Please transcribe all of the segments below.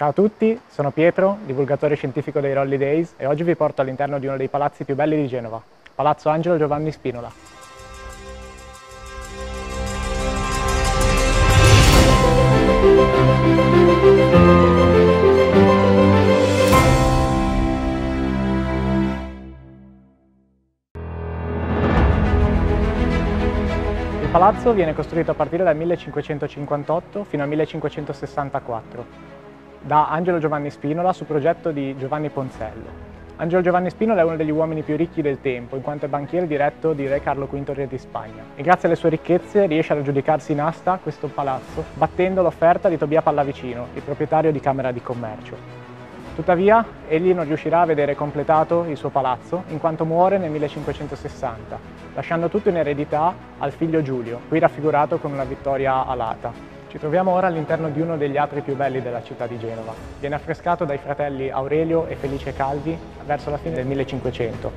Ciao a tutti, sono Pietro, divulgatore scientifico dei Rolly Days e oggi vi porto all'interno di uno dei palazzi più belli di Genova, Palazzo Angelo Giovanni Spinola. Il palazzo viene costruito a partire dal 1558 fino al 1564 da Angelo Giovanni Spinola su progetto di Giovanni Ponzello. Angelo Giovanni Spinola è uno degli uomini più ricchi del tempo, in quanto è banchiere diretto di Re Carlo V Re di Spagna. E grazie alle sue ricchezze riesce ad aggiudicarsi in asta questo palazzo, battendo l'offerta di Tobia Pallavicino, il proprietario di Camera di Commercio. Tuttavia, egli non riuscirà a vedere completato il suo palazzo, in quanto muore nel 1560, lasciando tutto in eredità al figlio Giulio, qui raffigurato con una vittoria alata. Ci troviamo ora all'interno di uno degli atri più belli della città di Genova. Viene affrescato dai fratelli Aurelio e Felice Calvi verso la fine del 1500.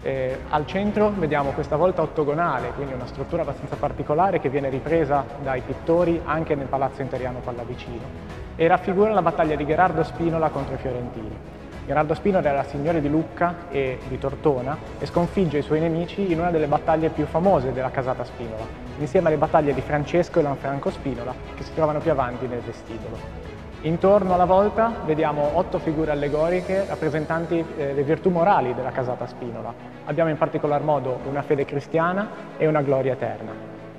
Eh, al centro vediamo questa volta ottagonale, quindi una struttura abbastanza particolare che viene ripresa dai pittori anche nel Palazzo Interiano Pallavicino e raffigura la battaglia di Gerardo Spinola contro i Fiorentini. Gerardo Spinola era signore di Lucca e di Tortona e sconfigge i suoi nemici in una delle battaglie più famose della casata Spinola, insieme alle battaglie di Francesco e Lanfranco Spinola che si trovano più avanti nel vestibolo. Intorno alla volta vediamo otto figure allegoriche rappresentanti eh, le virtù morali della casata Spinola. Abbiamo in particolar modo una fede cristiana e una gloria eterna.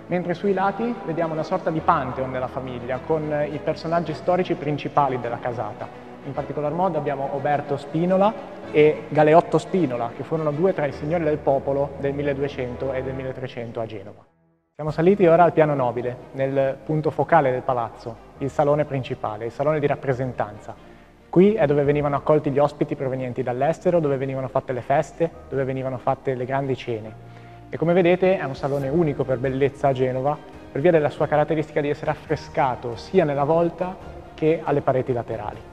Mentre sui lati vediamo una sorta di pantheon della famiglia con eh, i personaggi storici principali della casata. In particolar modo abbiamo Oberto Spinola e Galeotto Spinola, che furono due tra i signori del popolo del 1200 e del 1300 a Genova. Siamo saliti ora al piano nobile, nel punto focale del palazzo, il salone principale, il salone di rappresentanza. Qui è dove venivano accolti gli ospiti provenienti dall'estero, dove venivano fatte le feste, dove venivano fatte le grandi cene. E come vedete è un salone unico per bellezza a Genova, per via della sua caratteristica di essere affrescato sia nella volta che alle pareti laterali.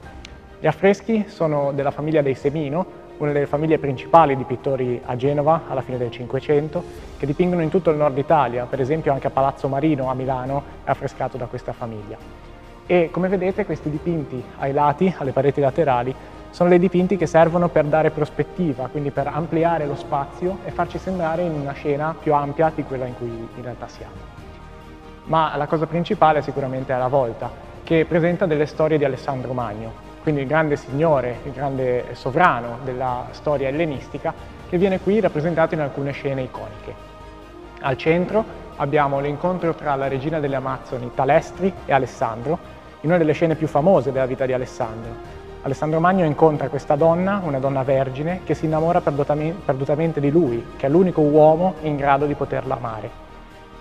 Gli affreschi sono della famiglia dei Semino, una delle famiglie principali di pittori a Genova alla fine del Cinquecento, che dipingono in tutto il nord Italia, per esempio anche a Palazzo Marino a Milano è affrescato da questa famiglia. E come vedete questi dipinti ai lati, alle pareti laterali, sono dei dipinti che servono per dare prospettiva, quindi per ampliare lo spazio e farci sembrare in una scena più ampia di quella in cui in realtà siamo. Ma la cosa principale sicuramente è la volta, che presenta delle storie di Alessandro Magno, quindi il grande signore, il grande sovrano della storia ellenistica, che viene qui rappresentato in alcune scene iconiche. Al centro abbiamo l'incontro tra la regina delle Amazzoni Talestri e Alessandro, in una delle scene più famose della vita di Alessandro. Alessandro Magno incontra questa donna, una donna vergine, che si innamora perdutamente di lui, che è l'unico uomo in grado di poterla amare.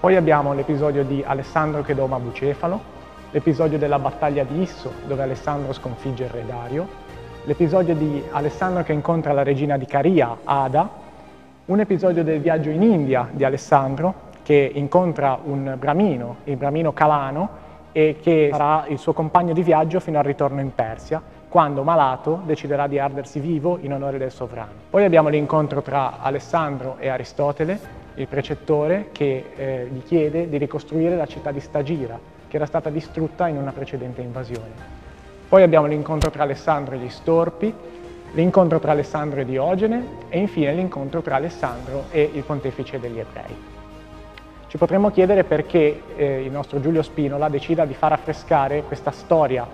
Poi abbiamo l'episodio di Alessandro che doma Bucefalo, l'episodio della battaglia di Isso, dove Alessandro sconfigge il re Dario, l'episodio di Alessandro che incontra la regina di Caria, Ada, un episodio del viaggio in India di Alessandro, che incontra un bramino, il bramino Calano, e che sarà il suo compagno di viaggio fino al ritorno in Persia, quando malato deciderà di ardersi vivo in onore del sovrano. Poi abbiamo l'incontro tra Alessandro e Aristotele, il precettore, che eh, gli chiede di ricostruire la città di Stagira, che era stata distrutta in una precedente invasione. Poi abbiamo l'incontro tra Alessandro e gli Storpi, l'incontro tra Alessandro e Diogene e infine l'incontro tra Alessandro e il pontefice degli ebrei. Ci potremmo chiedere perché eh, il nostro Giulio Spinola decida di far affrescare questa storia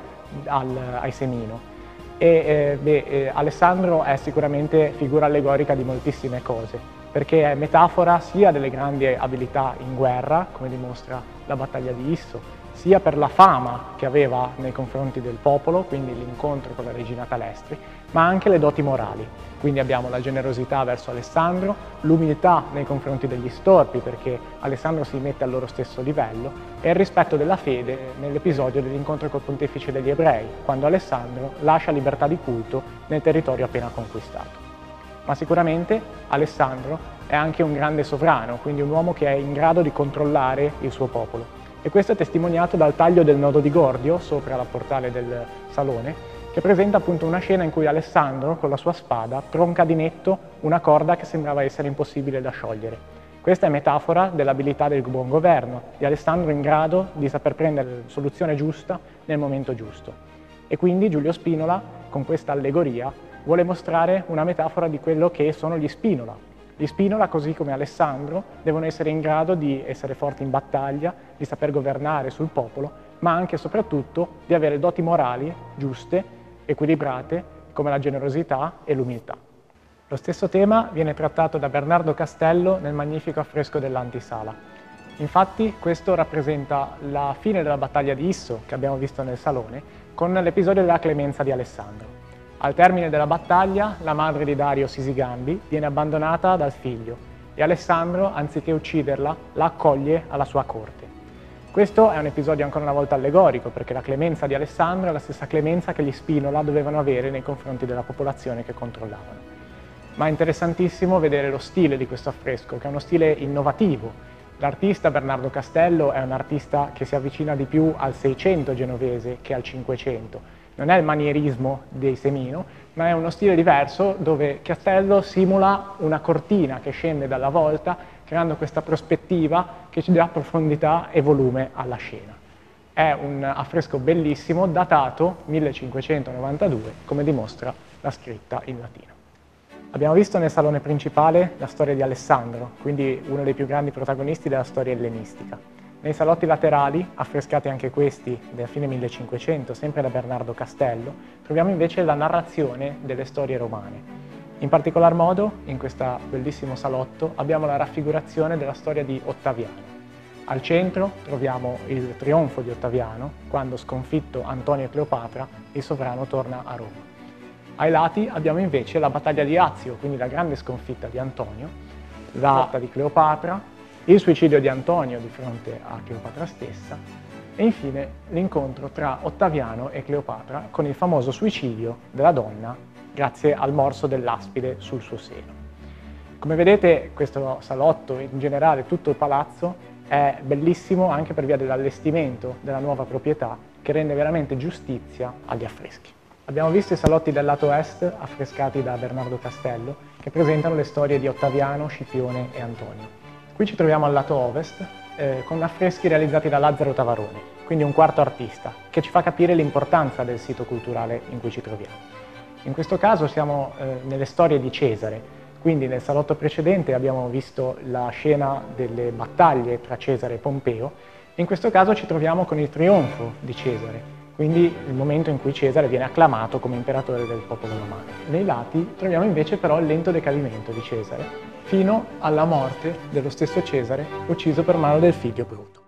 al, ai Semino. E, eh, beh, eh, Alessandro è sicuramente figura allegorica di moltissime cose, perché è metafora sia delle grandi abilità in guerra, come dimostra la battaglia di Isso, sia per la fama che aveva nei confronti del popolo, quindi l'incontro con la regina Talestri, ma anche le doti morali. Quindi abbiamo la generosità verso Alessandro, l'umiltà nei confronti degli storpi, perché Alessandro si mette al loro stesso livello, e il rispetto della fede nell'episodio dell'incontro col pontefice degli ebrei, quando Alessandro lascia libertà di culto nel territorio appena conquistato. Ma sicuramente Alessandro è anche un grande sovrano, quindi un uomo che è in grado di controllare il suo popolo e questo è testimoniato dal taglio del nodo di Gordio sopra la portale del salone che presenta appunto una scena in cui Alessandro con la sua spada tronca di netto una corda che sembrava essere impossibile da sciogliere. Questa è metafora dell'abilità del buon governo, di Alessandro in grado di saper prendere la soluzione giusta nel momento giusto. E quindi Giulio Spinola, con questa allegoria, vuole mostrare una metafora di quello che sono gli Spinola. Gli Spinola, così come Alessandro, devono essere in grado di essere forti in battaglia, di saper governare sul popolo, ma anche e soprattutto di avere doti morali giuste, equilibrate, come la generosità e l'umiltà. Lo stesso tema viene trattato da Bernardo Castello nel magnifico affresco dell'Antisala. Infatti questo rappresenta la fine della battaglia di Isso, che abbiamo visto nel salone, con l'episodio della clemenza di Alessandro. Al termine della battaglia, la madre di Dario Sisigambi viene abbandonata dal figlio e Alessandro, anziché ucciderla, la accoglie alla sua corte. Questo è un episodio ancora una volta allegorico, perché la clemenza di Alessandro è la stessa clemenza che gli Spinola dovevano avere nei confronti della popolazione che controllavano ma è interessantissimo vedere lo stile di questo affresco, che è uno stile innovativo. L'artista Bernardo Castello è un artista che si avvicina di più al 600 genovese che al 500. Non è il manierismo dei Semino, ma è uno stile diverso dove Castello simula una cortina che scende dalla volta, creando questa prospettiva che ci dà profondità e volume alla scena. È un affresco bellissimo, datato 1592, come dimostra la scritta in latino. Abbiamo visto nel salone principale la storia di Alessandro, quindi uno dei più grandi protagonisti della storia ellenistica. Nei salotti laterali, affrescati anche questi della fine 1500, sempre da Bernardo Castello, troviamo invece la narrazione delle storie romane. In particolar modo, in questo bellissimo salotto, abbiamo la raffigurazione della storia di Ottaviano. Al centro troviamo il trionfo di Ottaviano, quando sconfitto Antonio e Cleopatra, il sovrano torna a Roma. Ai lati abbiamo invece la battaglia di Azio, quindi la grande sconfitta di Antonio, la lotta di Cleopatra, il suicidio di Antonio di fronte a Cleopatra stessa e infine l'incontro tra Ottaviano e Cleopatra con il famoso suicidio della donna grazie al morso dell'aspide sul suo seno. Come vedete questo salotto, in generale tutto il palazzo, è bellissimo anche per via dell'allestimento della nuova proprietà che rende veramente giustizia agli affreschi. Abbiamo visto i salotti del lato est affrescati da Bernardo Castello che presentano le storie di Ottaviano, Scipione e Antonio. Qui ci troviamo al lato ovest eh, con affreschi realizzati da Lazzaro Tavarone, quindi un quarto artista, che ci fa capire l'importanza del sito culturale in cui ci troviamo. In questo caso siamo eh, nelle storie di Cesare, quindi nel salotto precedente abbiamo visto la scena delle battaglie tra Cesare e Pompeo, in questo caso ci troviamo con il trionfo di Cesare, quindi il momento in cui Cesare viene acclamato come imperatore del popolo romano. Nei lati troviamo invece però il lento decadimento di Cesare, fino alla morte dello stesso Cesare, ucciso per mano del figlio Bruto.